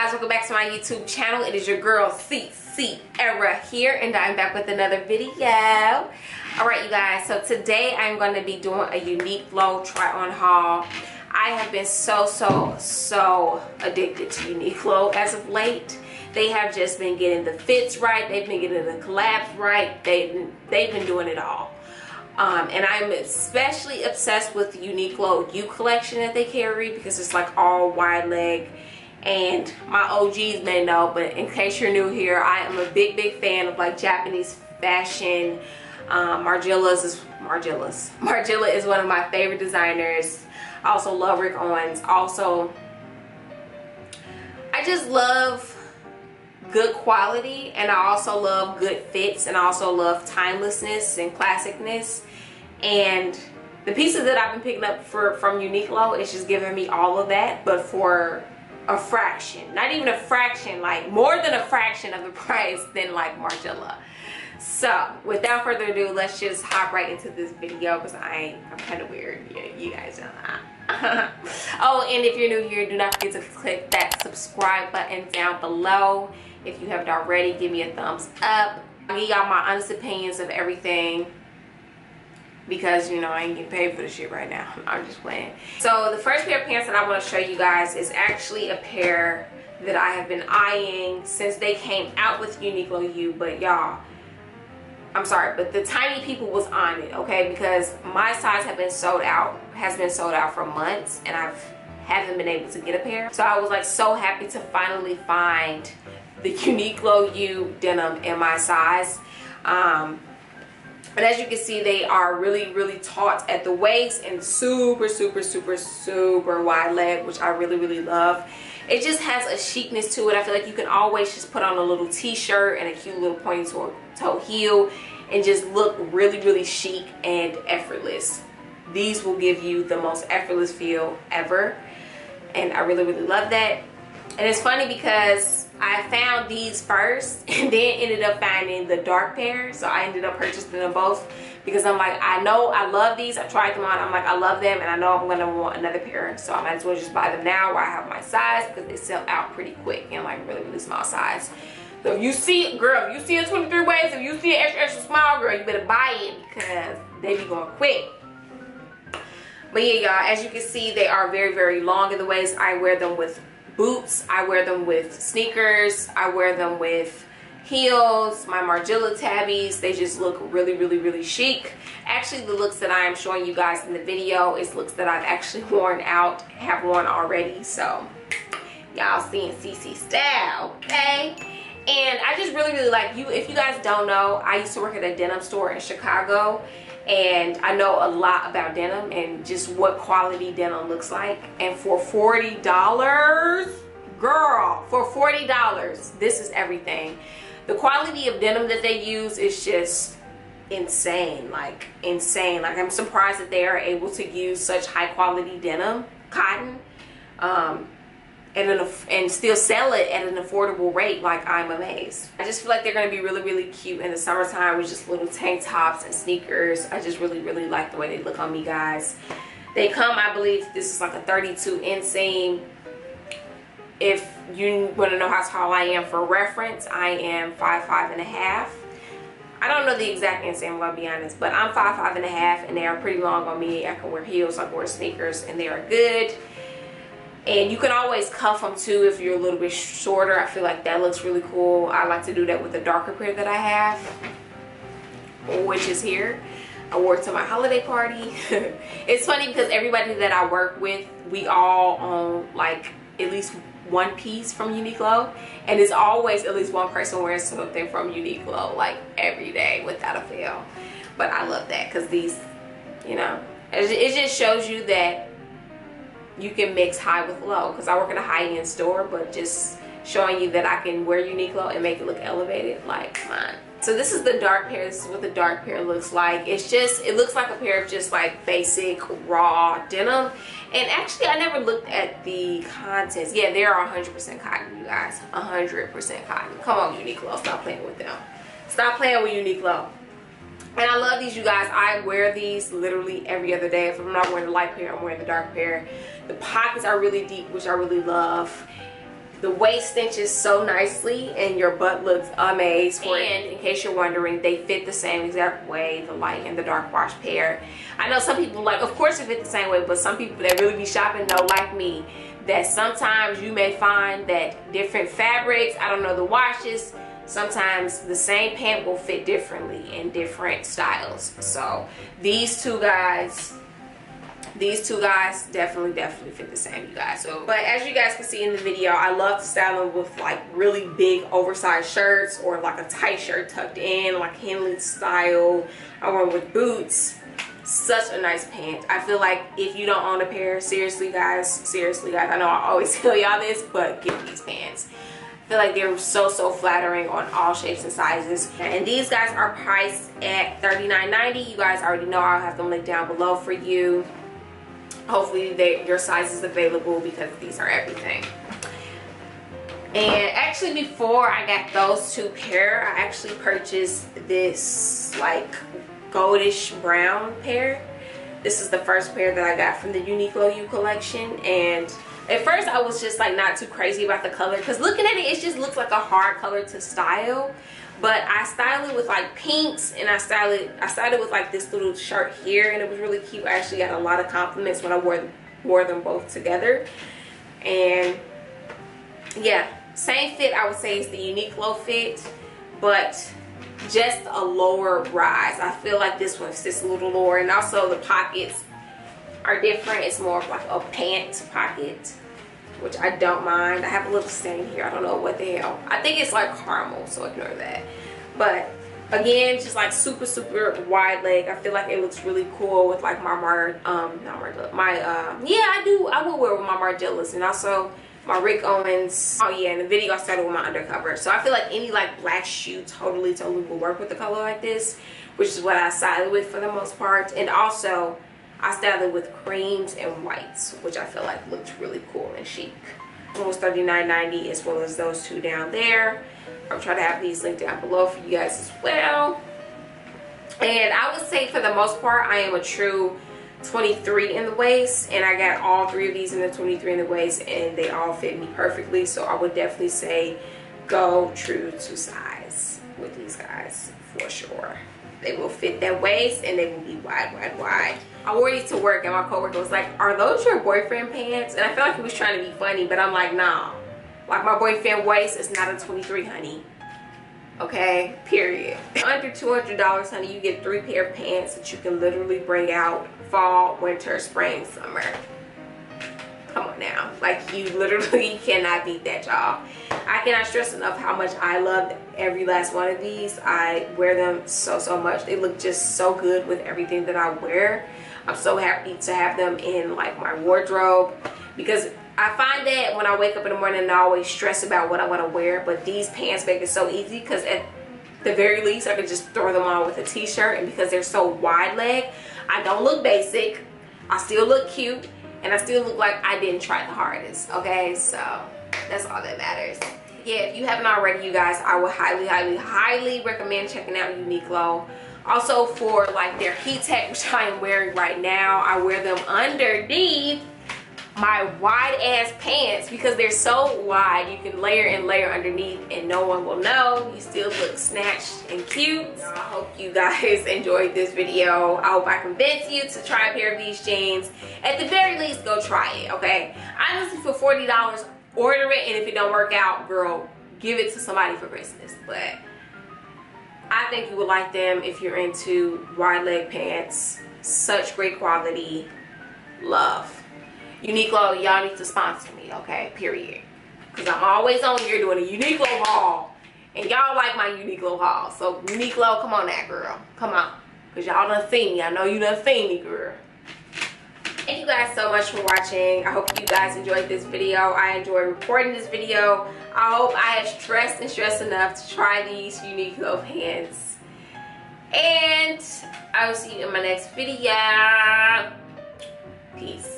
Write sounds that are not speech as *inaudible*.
guys welcome back to my youtube channel. It is your girl cc era here and i'm back with another video. All right you guys so today i'm going to be doing a Uniqlo try on haul. I have been so so so addicted to Uniqlo as of late. They have just been getting the fits right. They've been getting the collabs right. They they've been doing it all. Um, and I'm especially obsessed with the Uniqlo U collection that they carry because it's like all wide leg and my OGs may know but in case you're new here I am a big big fan of like Japanese fashion. Um, Margiela's is Margiela's *laughs* Margiela is one of my favorite designers. I also love Rick Owens. Also I just love good quality and I also love good fits and I also love timelessness and classicness. And the pieces that I've been picking up for from Uniqlo is just giving me all of that but for a fraction not even a fraction like more than a fraction of the *laughs* price than like Margiela. So without further ado let's just hop right into this video because I I'm kind of weird. You, you guys know that. *laughs* Oh and if you're new here do not forget to click that subscribe button down below. If you haven't already give me a thumbs up. I'll give y'all my honest opinions of everything because you know I ain't getting paid for the shit right now. *laughs* I'm just playing. So the first pair of pants that I want to show you guys is actually a pair that I have been eyeing since they came out with Uniqlo U. But y'all, I'm sorry, but the tiny people was on it, okay? Because my size have been sold out, has been sold out for months, and I've haven't been able to get a pair. So I was like so happy to finally find the Uniqlo U denim in my size. Um, but as you can see, they are really, really taut at the waist and super, super, super, super wide leg, which I really, really love. It just has a chicness to it. I feel like you can always just put on a little t-shirt and a cute little pointy toe heel and just look really, really chic and effortless. These will give you the most effortless feel ever. And I really, really love that. And it's funny because I found these first *laughs* and then ended up finding the dark pair. So I ended up purchasing them both because I'm like, I know I love these. I tried them on. I'm like, I love them and I know I'm going to want another pair. So I might as well just buy them now while I have my size because they sell out pretty quick in like really, really small size. So if you see, girl, if you see a 23 waist, if you see an extra, extra small, girl, you better buy it because they be going quick. But yeah, y'all, as you can see, they are very, very long in the waist. I wear them with boots. I wear them with sneakers. I wear them with heels, my Margiela Tabis. They just look really, really, really chic. Actually, the looks that I am showing you guys in the video is looks that I've actually *laughs* worn out, have worn already. So, y'all seeing CC style, okay? And I just really, really like you. If you guys don't know, I used to work at a denim store in Chicago and I know a lot about denim and just what quality denim looks like. And for $40, girl, for $40, this is everything. The quality of denim that they use is just insane, like insane. Like I'm surprised that they are able to use such high quality denim, cotton. Um, and, an, and still sell it at an affordable rate like I'm amazed. I just feel like they're going to be really really cute in the summertime with just little tank tops and sneakers. I just really really like the way they look on me guys. They come I believe this is like a 32 inseam. If you want to know how tall I am for reference I am five five and a half. I don't know the exact inseam, I'm gonna be honest, but I'm 5'5 five five and a half and they are pretty long on me. I can wear heels, I can wear sneakers, and they are good and you can always cuff them too if you're a little bit shorter. I feel like that looks really cool. I like to do that with the darker pair that I have which is here. I wore it to my holiday party. *laughs* It's funny because everybody that I work with we all own like at least one piece from Uniqlo. And it's always at least one person wearing something from Uniqlo like every day without a fail. But I love that because these you know it just shows you that you can mix high with low because I work in a high-end store but just showing you that I can wear Uniqlo and make it look elevated like mine. So this is the dark pair. This is what the dark pair looks like. It's just, it looks like a pair of just like basic raw denim. And actually I never looked at the contents. Yeah, they are 100% cotton, you guys. 100% cotton. Come on, Uniqlo. Stop playing with them. Stop playing with Uniqlo. And I love these, you guys. I wear these literally every other day. If I'm not wearing the light pair, I'm wearing the dark pair. The pockets are really deep, which I really love. the waist cinches so nicely and your butt looks amazing. And in case you're wondering, they fit the same exact way, the light and the dark wash pair. I know some people like, of course they fit the same way, but some people that really be shopping know, like me, that sometimes you may find that different fabrics, I don't know, the washes, sometimes the same pant will fit differently in different styles. So these two guys these two guys definitely definitely fit the same you guys. So but as you guys can see in the video i love to style them with like really big oversized shirts or like a tight shirt tucked in like henley style. I wear with boots. Such a nice pant. I feel like if you don't own a pair seriously guys seriously guys i know i always *laughs* tell y'all this but get these pants Feel like they're so so flattering on all shapes and sizes. And these guys are priced at $39.90 you guys already know i'll have them linked down below for you. Hopefully they, your size is available because these are everything. And actually before I got those two pair I actually purchased this like goldish brown pair. This is the first pair that I got from the Uniqlo U collection and at first I was just like not too crazy about the color because looking at it it just looks like a hard color to style. But I styled it with like pinks and I styled it I styled it with like this little shirt here and it was really cute. I actually got a lot of compliments when I wore them, wore them both together. And yeah same fit I would say is the Uniqlo fit but just a lower rise. I feel like this one sits a little lower and also the pockets are different it's more of like a pant pocket which I don't mind. I have a little stain here. I don't know what the hell. I think it's like caramel, so ignore that. But again, just like super, super wide leg. I feel like it looks really cool with like my Mar, um, not Mar, my, uh, yeah, I do. I will wear with my Margielas and also my Rick Owens. Oh yeah, in the video I started with my undercover. So I feel like any like black shoe totally, totally will work with the color like this, which is what I sided with for the most part. And also, I styled it with creams and whites, which I feel like looks really cool and chic. One was $39.90 as well as those two down there. I'll try to have these linked down below for you guys as well. And I would say for the most part, I am a true 23 in the waist. And I got all three of these in the 23 in the waist and they all fit me perfectly. So I would definitely say go true to size with these guys for sure. They will fit that waist and they will be wide, wide, wide. I wore these to work and my coworker was like, are those your boyfriend pants? And I felt like he was trying to be funny, but I'm like, nah. Like my boyfriend waist is not a 23, honey. Okay, period. *laughs* Under $200, honey, you get three pair of pants that you can literally bring out fall, winter, spring, summer. Come on now. Like you literally *laughs* cannot beat that, y'all. I cannot stress enough how much I love every last one of these. I wear them so, so much. They look just so good with everything that I wear. I'm so happy to have them in like my wardrobe because I find that when I wake up in the morning I always stress about what I want to wear but these pants make it so easy because at the very least I could just throw them on with a t-shirt and because they're so wide leg I don't look basic I still look cute and I still look like I didn't try the hardest okay so that's all that matters. Yeah if you haven't already you guys I would highly highly highly recommend checking out Uniqlo. Also for like their HEATTECH, which I am wearing right now, I wear them underneath my wide ass pants because they're so wide you can layer and layer underneath and no one will know. You still look snatched and cute. I hope you guys *laughs* enjoyed this video. I hope i convinced you to try a pair of these jeans. At the very least go try it okay? Honestly for 40 dollars order it and if it don't work out girl give it to somebody for christmas but I think you would like them if you're into wide leg pants. Such great quality. Love. Uniqlo, y'all need to sponsor me, okay? Period. Because I'm always on here doing a Uniqlo haul. And y'all like my Uniqlo haul. So Uniqlo, come on now, girl. Come on. Because y'all done seen me. I know you done seen me, girl. Guys so much for watching. I hope you guys enjoyed this video. I enjoyed recording this video. I hope I have stressed and stressed enough to try these unique Uniqlo pants. And I will see you in my next video. Peace.